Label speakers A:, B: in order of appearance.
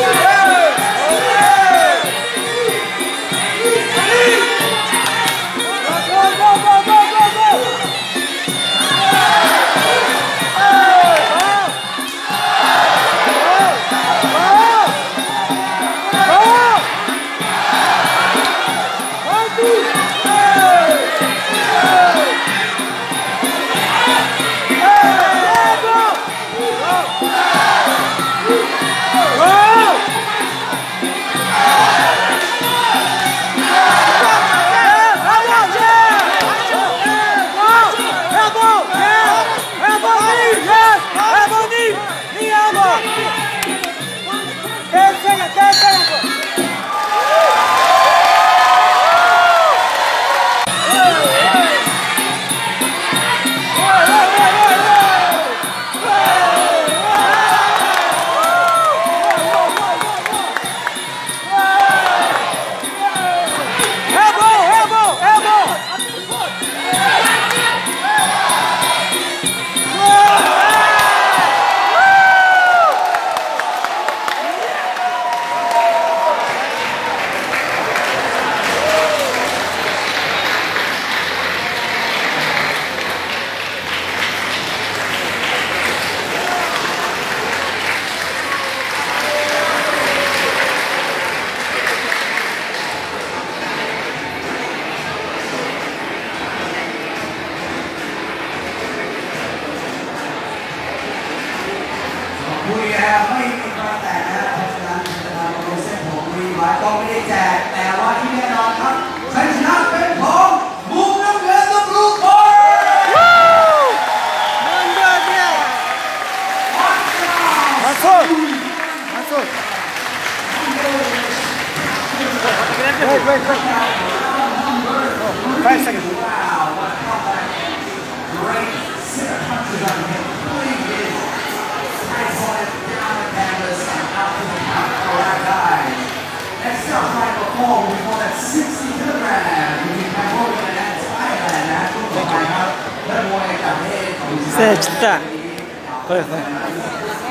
A: Yeah. บุรีแอร์ไม่มีกระแตนะเพราะฉะนั้นจะทำเป็นเส้นผมมีไว้ก็ไม่ได้แจกแต่ว่าที่แน่นอนครับชัยชนะเป็นของมุมน้ำเงินกับลูกบอลนั่นด้วยเนี่ยมาสุดมาสุด Wait, wait, wait. ครับและมว